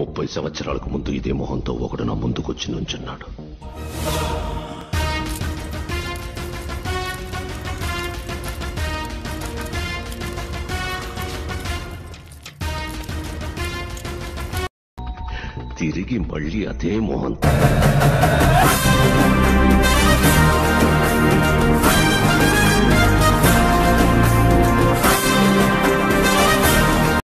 ముప్పై సంవత్సరాలకు ముందు ఇదే మొహంతో ఒకడు నా ముందుకొచ్చి నుంచున్నాడు. తిరిగి మళ్ళీ అదే మొహంతో